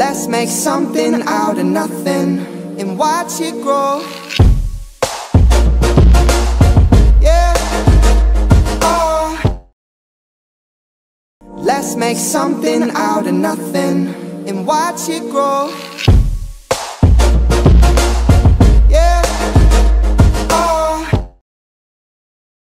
Let's make something out of nothing and watch it grow. Yeah. Oh. Let's make something out of nothing and watch it grow.